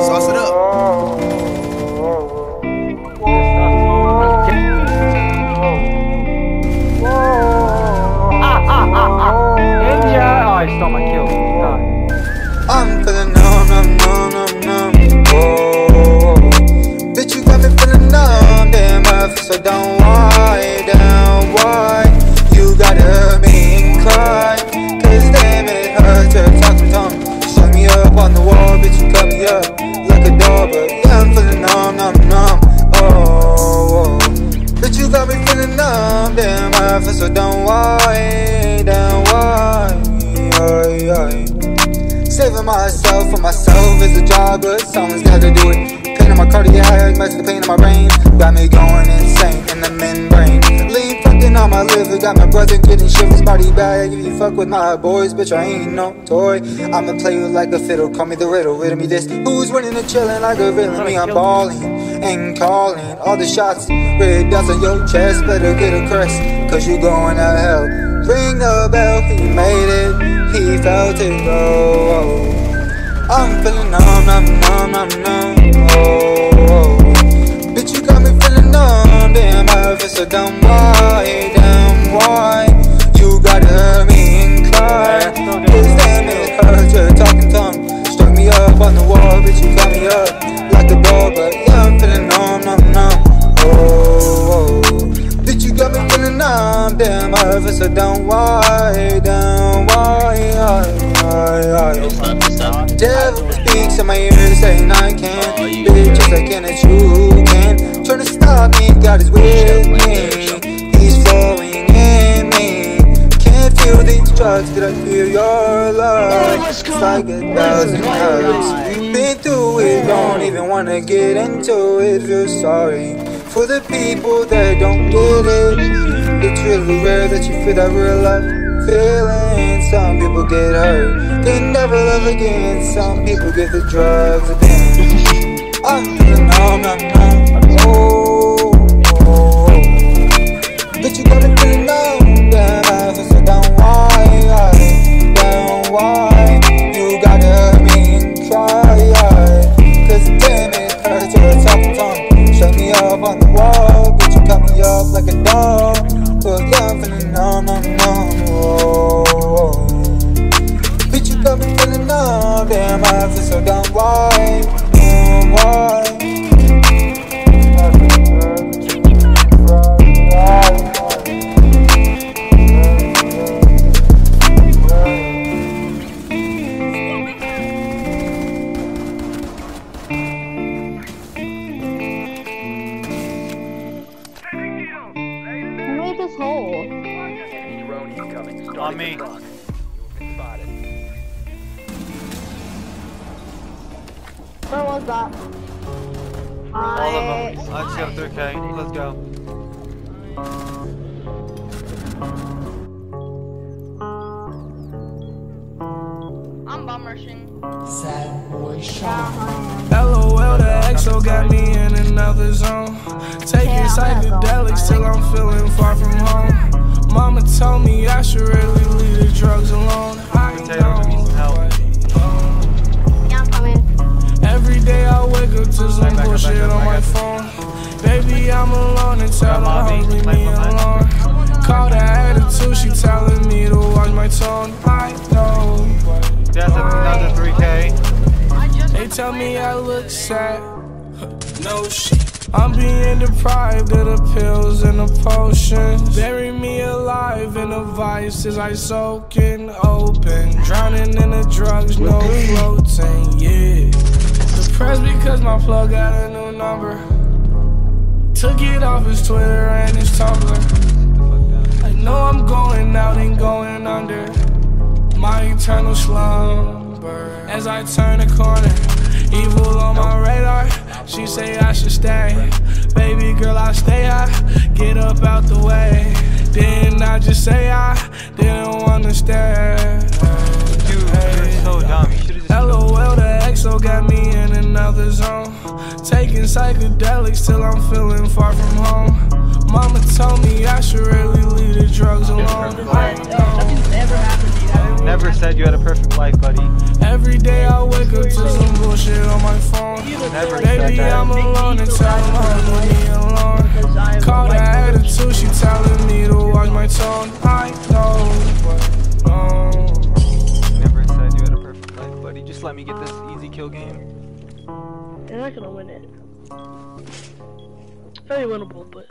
Hey Ross, sauce so down, why? Ay, ay. Saving myself for myself is a job, but someone's gotta do it. Pain in my cardiac, match the pain in my brain. Got me going insane on my liver, got my brother getting shivers, body bag. If you fuck with my boys, bitch, I ain't no toy. I'ma play you like a fiddle, call me the riddle, riddle me this. Who's winning and chilling like a villain? Me, I'm balling and calling. All the shots, red dots on your chest, better get a crest, cause you going to hell. Ring the bell, he made it, he felt it, oh, oh. I'm feeling numb, numb, numb, numb, numb, oh. Up on the wall, bitch, you got me up. Like a dog, but yeah, I'm feeling numb, numb, numb, oh, oh. Bitch, you got me feeling numb, damn, I feel so down, why, down, why, I, I, I. Devil speaks in my ear saying I can't. Bitch, just like in that you can. Trying to stop me, God is with me like a thousand hugs We've been through it, don't even wanna get into it Feel sorry for the people that don't get it It's really rare that you feel that real love feeling. Some people get hurt, they never love again. Some people get the drugs again. I'm numb, numb, numb. Oh, oh, Bitch, me up like a dog. Yeah, I'm feeling numb, numb, numb. Bitch, you got me feeling numb. Damn, I feel so down. Why? On me. Where was that? All of I... them. Let's go 3K. Let's go. I'm bum rushing. LOL, the EXO got me in another zone. Taking Yeah, I'm gonna go. psychedelics till I'm feeling far from home. Mama told me I should really leave the drugs alone. I Potato, give me some help. know. Yeah, I'm coming. Every day I wake up to some Back, back, bullshit back, on my phone. Baby, I'm alone and tell her Mommy, hold me play alone. Call that attitude, she telling me to watch my tone. I know. That's another 3K. They tell me I look sad. No shit. I'm being deprived of the pills and the potions. Bury me alive in the vices I soak in open. Drowning in the drugs, no floating, yeah. Depressed because my plug got a new number. Took it off his Twitter and his Tumblr. I know I'm going out and going under my eternal slumber. As I turn the corner, evil on my radar. She say I should stay. Baby girl, I stay high. Get up out the way. Didn't I just say I didn't wanna stay? Dude, you're so dumb. You should've just. LOL, the EXO got me in another zone. Taking psychedelics till I'm feeling far from home. Mama told me I should really leave the drugs alone. I know. Nothing's ever happened to you. Have you? Never said you had a perfect life, buddy. Every day I wake up to some bullshit on my phone. Never said Baby, that. I'm alone and tell them I'm leave me alone. Because Call like, that attitude, she telling me to watch my tone. I know, but no. Never said you had a perfect life, buddy. Just let me get this easy kill game. You're not gonna win it. Very winnable, but